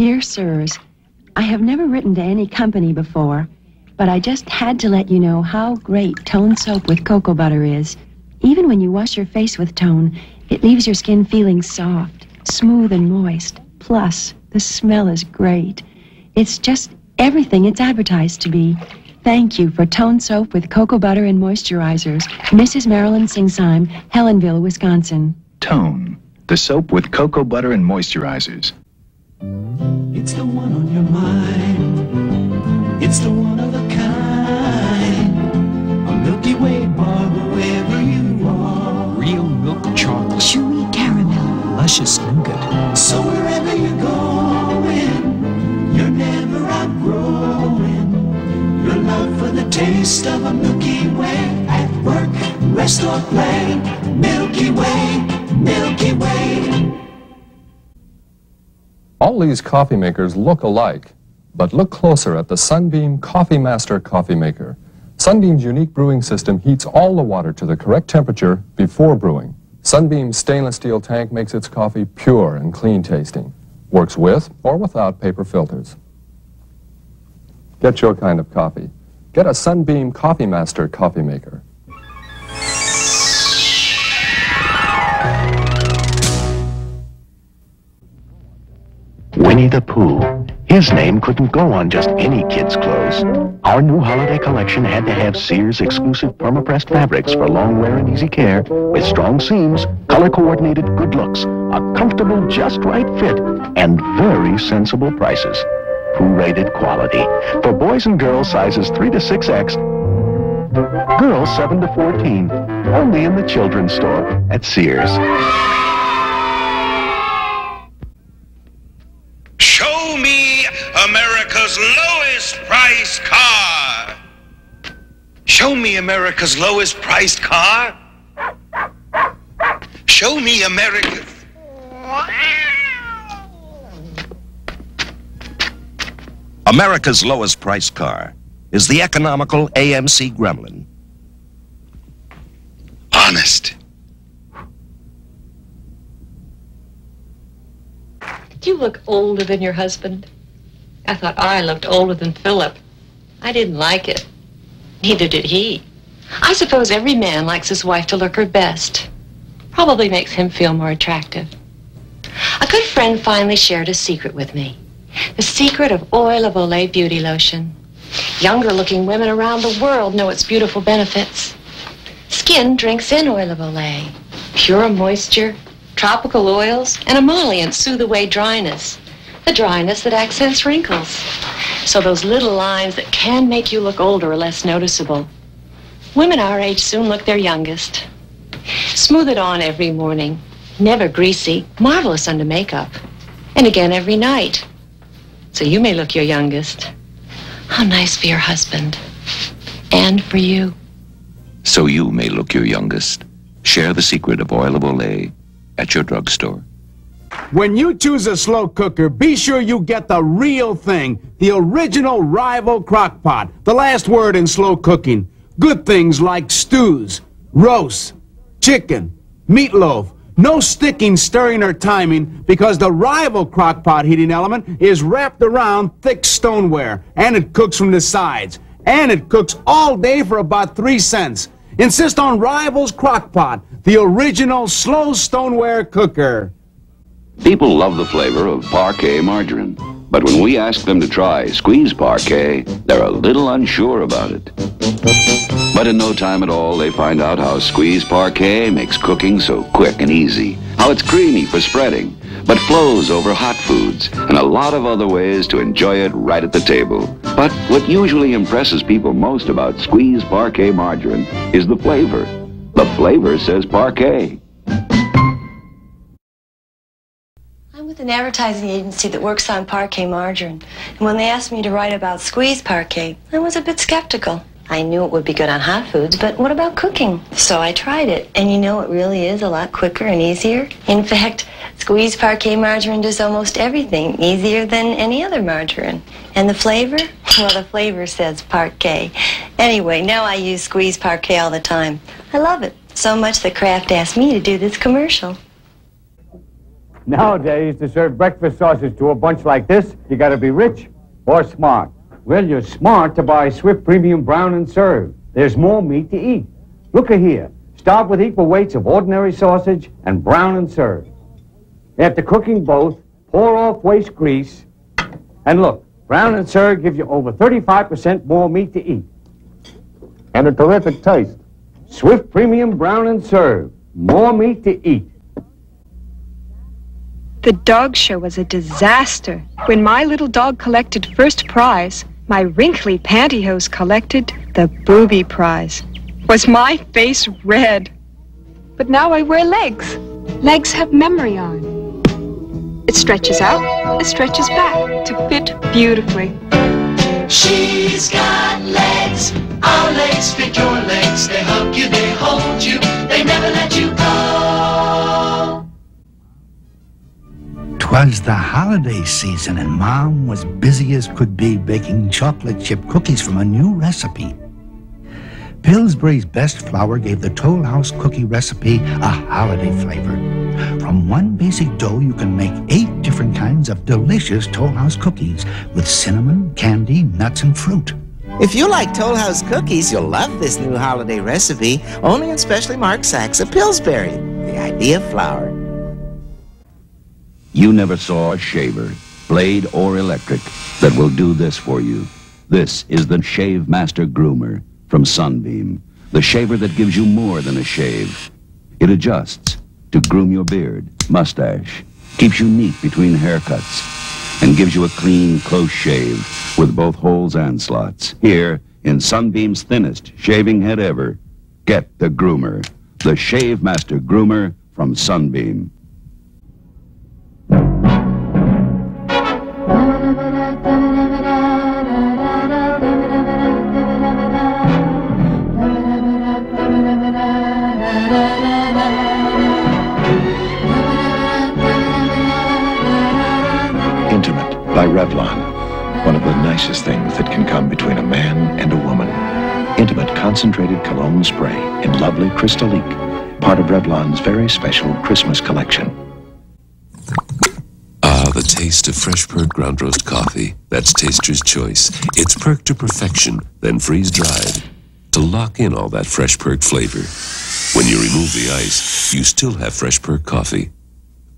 Dear Sirs, I have never written to any company before, but I just had to let you know how great Tone soap with cocoa butter is. Even when you wash your face with Tone, it leaves your skin feeling soft, smooth, and moist. Plus, the smell is great. It's just everything it's advertised to be. Thank you for Tone soap with cocoa butter and moisturizers. Mrs. Marilyn Singsheim, Helenville, Wisconsin. Tone, the soap with cocoa butter and moisturizers. It's the one on your mind. It's the one of a kind. A Milky Way bar wherever you are. Real milk chocolate. Chewy caramel. Luscious nougat. So wherever you're going, you're never outgrowing your love for the taste of a Milky Way. At work, rest or play, Milky Way, Milky Way. All these coffee makers look alike, but look closer at the Sunbeam Coffee Master coffee maker. Sunbeam's unique brewing system heats all the water to the correct temperature before brewing. Sunbeam's stainless steel tank makes its coffee pure and clean tasting. Works with or without paper filters. Get your kind of coffee. Get a Sunbeam Coffee Master coffee maker. Winnie the Pooh. His name couldn't go on just any kid's clothes. Our new holiday collection had to have Sears exclusive perma-pressed fabrics for long wear and easy care, with strong seams, color-coordinated good looks, a comfortable just right fit, and very sensible prices. Pooh-rated quality. For boys and girls sizes 3 to 6X, girls 7 to 14. Only in the children's store at Sears. Show me America's lowest price car. Show me America's lowest priced car. Show me America's. America's lowest priced car is the economical AMC Gremlin. Honest. You look older than your husband. I thought I looked older than Philip. I didn't like it. Neither did he. I suppose every man likes his wife to look her best. Probably makes him feel more attractive. A good friend finally shared a secret with me. The secret of Oil of Olay Beauty Lotion. Younger looking women around the world know its beautiful benefits. Skin drinks in Oil of Olay. Pure moisture, tropical oils, and emollients soothe away dryness. The dryness that accents wrinkles. So those little lines that can make you look older are less noticeable. Women our age soon look their youngest. Smooth it on every morning. Never greasy. Marvelous under makeup. And again every night. So you may look your youngest. How nice for your husband. And for you. So you may look your youngest. Share the secret of Oil of Olay at your drugstore. When you choose a slow cooker, be sure you get the real thing, the original rival crock pot, the last word in slow cooking. Good things like stews, roasts, chicken, meatloaf. No sticking, stirring, or timing because the rival crock pot heating element is wrapped around thick stoneware and it cooks from the sides. And it cooks all day for about three cents. Insist on Rival's crock pot, the original slow stoneware cooker. People love the flavor of Parkay margarine, but when we ask them to try squeeze Parkay, they're a little unsure about it. But in no time at all, they find out how squeeze Parkay makes cooking so quick and easy, how it's creamy for spreading, but flows over hot foods, and a lot of other ways to enjoy it right at the table. But what usually impresses people most about squeeze Parkay margarine is the flavor. The flavor says Parkay. I'm with an advertising agency that works on Parkay margarine. And when they asked me to write about squeeze Parkay, I was a bit skeptical. I knew it would be good on hot foods, but what about cooking? So I tried it, and you know it really is a lot quicker and easier. In fact, squeeze Parkay margarine does almost everything easier than any other margarine. And the flavor? Well, the flavor says Parkay. Anyway, now I use squeeze Parkay all the time. I love it so much that Kraft asked me to do this commercial. Nowadays, to serve breakfast sausage to a bunch like this, you gotta be rich or smart. Well, you're smart to buy Swift Premium Brown and Serve. There's more meat to eat. Look here. Start with equal weights of ordinary sausage and brown and serve. After cooking both, pour off waste grease. And look, brown and serve gives you over 35% more meat to eat. And a terrific taste. Swift Premium Brown and Serve. More meat to eat. The dog show was a disaster. When my little dog collected first prize, my wrinkly pantyhose collected the booby prize. Was my face red? But now I wear L'eggs. L'eggs have memory on. It stretches out, it stretches back to fit beautifully. She's got legs. Our L'eggs fit your legs. They hug you, they hold you, they never let you go. Twas the holiday season, and Mom was busy as could be baking chocolate chip cookies from a new recipe. Pillsbury's best flour gave the Toll House cookie recipe a holiday flavor. From one basic dough, you can make eight different kinds of delicious Toll House cookies with cinnamon, candy, nuts, and fruit. If you like Toll House cookies, you'll love this new holiday recipe, only in specially marked sacks of Pillsbury, the idea flour. You never saw a shaver, blade or electric, that will do this for you. This is the Shave Master Groomer from Sunbeam, the shaver that gives you more than a shave. It adjusts to groom your beard, mustache, keeps you neat between haircuts, and gives you a clean, close shave with both holes and slots. Here, in Sunbeam's thinnest shaving head ever, get the groomer, the Shave Master Groomer from Sunbeam. By Revlon. One of the nicest things that can come between a man and a woman. Intimate concentrated cologne spray in lovely Crystalique. Part of Revlon's very special Christmas collection. Ah, the taste of fresh perked ground roast coffee. That's Taster's Choice. It's perked to perfection, then freeze dried to lock in all that fresh perked flavor. When you remove the ice, you still have fresh perked coffee,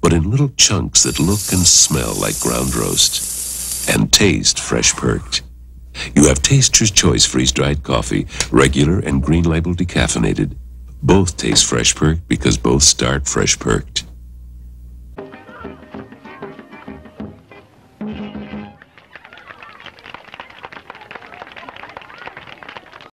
but in little chunks that look and smell like ground roast and taste fresh perked. You have Taster's Choice freeze dried coffee, regular and green label decaffeinated. Both taste fresh perked because both start fresh perked.